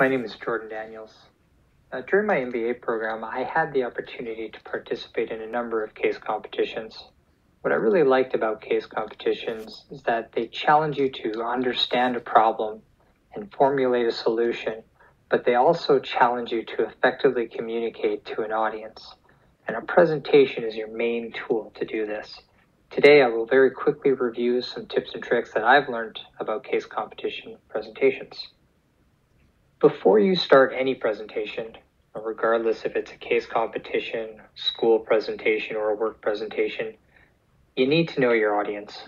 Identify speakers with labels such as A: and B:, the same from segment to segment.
A: My name is Jordan Daniels. Uh, during my MBA program, I had the opportunity to participate in a number of case competitions. What I really liked about case competitions is that they challenge you to understand a problem and formulate a solution, but they also challenge you to effectively communicate to an audience. And a presentation is your main tool to do this. Today, I will very quickly review some tips and tricks that I've learned about case competition presentations. Before you start any presentation, regardless if it's a case competition, school presentation, or a work presentation, you need to know your audience.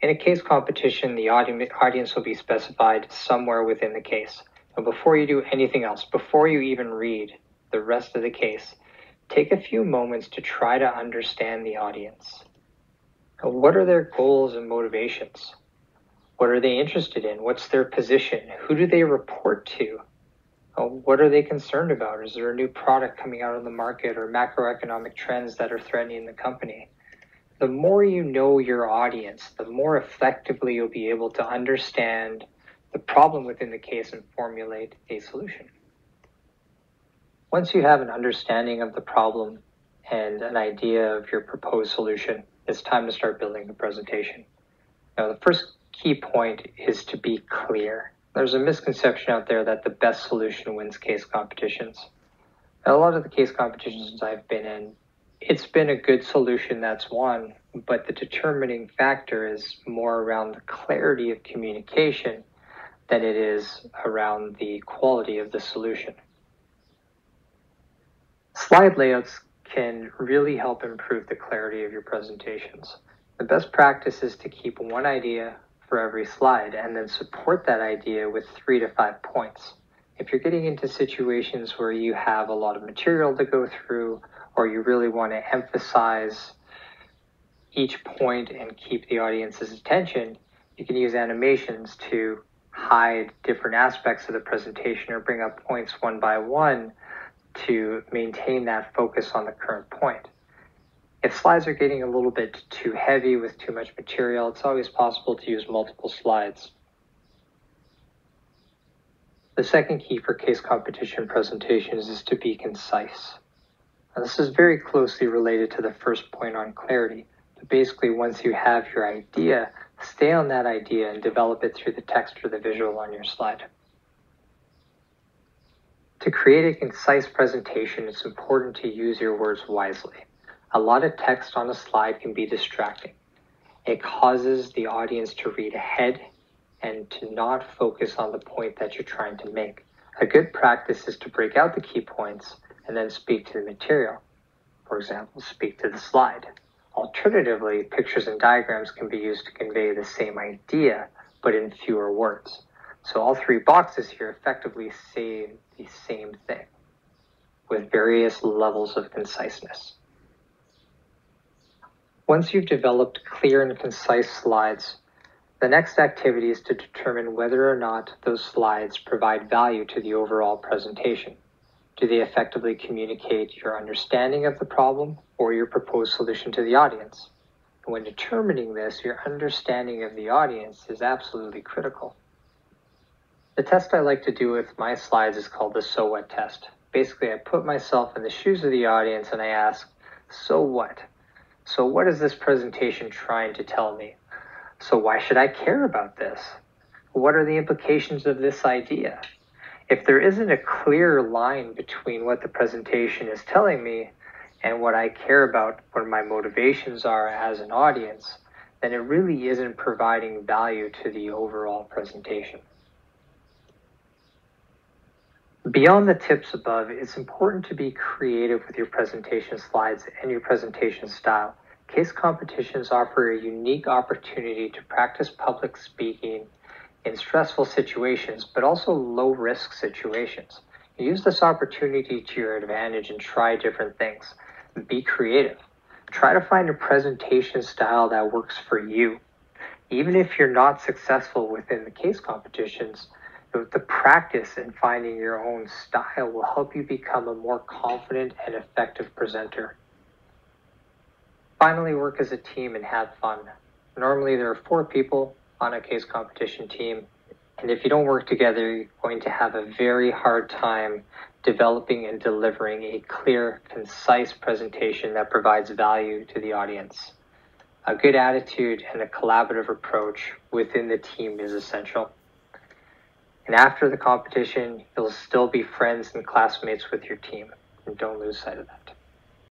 A: In a case competition, the audience will be specified somewhere within the case. And before you do anything else, before you even read the rest of the case, take a few moments to try to understand the audience. What are their goals and motivations? What are they interested in? What's their position? Who do they report to? Uh, what are they concerned about? Is there a new product coming out on the market or macroeconomic trends that are threatening the company? The more you know your audience, the more effectively you'll be able to understand the problem within the case and formulate a solution. Once you have an understanding of the problem and an idea of your proposed solution, it's time to start building the presentation. Now, the first key point is to be clear. There's a misconception out there that the best solution wins case competitions. a lot of the case competitions I've been in, it's been a good solution that's won, but the determining factor is more around the clarity of communication than it is around the quality of the solution. Slide layouts can really help improve the clarity of your presentations. The best practice is to keep one idea for every slide and then support that idea with three to five points. If you're getting into situations where you have a lot of material to go through or you really want to emphasize each point and keep the audience's attention, you can use animations to hide different aspects of the presentation or bring up points one by one to maintain that focus on the current point. If slides are getting a little bit too heavy with too much material, it's always possible to use multiple slides. The second key for case competition presentations is to be concise. Now, this is very closely related to the first point on clarity. But basically, once you have your idea, stay on that idea and develop it through the text or the visual on your slide. To create a concise presentation, it's important to use your words wisely. A lot of text on a slide can be distracting. It causes the audience to read ahead and to not focus on the point that you're trying to make. A good practice is to break out the key points and then speak to the material. For example, speak to the slide. Alternatively, pictures and diagrams can be used to convey the same idea, but in fewer words. So all three boxes here effectively say the same thing with various levels of conciseness. Once you've developed clear and concise slides, the next activity is to determine whether or not those slides provide value to the overall presentation. Do they effectively communicate your understanding of the problem or your proposed solution to the audience? When determining this, your understanding of the audience is absolutely critical. The test I like to do with my slides is called the so what test. Basically, I put myself in the shoes of the audience and I ask, so what? So, what is this presentation trying to tell me? So, why should I care about this? What are the implications of this idea? If there isn't a clear line between what the presentation is telling me and what I care about, what my motivations are as an audience, then it really isn't providing value to the overall presentation. Beyond the tips above, it's important to be creative with your presentation slides and your presentation style. Case competitions offer a unique opportunity to practice public speaking in stressful situations, but also low risk situations. Use this opportunity to your advantage and try different things. Be creative. Try to find a presentation style that works for you. Even if you're not successful within the case competitions, the practice in finding your own style will help you become a more confident and effective presenter. Finally, work as a team and have fun. Normally, there are four people on a case competition team. And if you don't work together, you're going to have a very hard time developing and delivering a clear, concise presentation that provides value to the audience. A good attitude and a collaborative approach within the team is essential. And after the competition, you'll still be friends and classmates with your team. And don't lose sight of that.